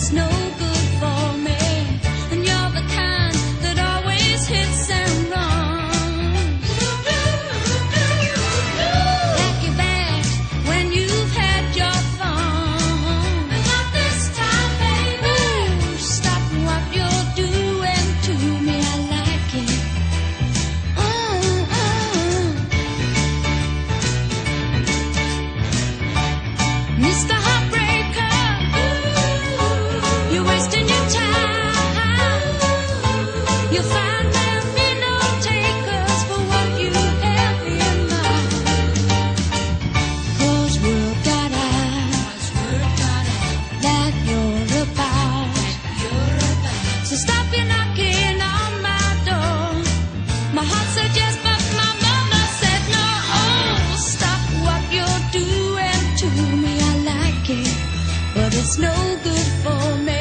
It's no it's no good for me.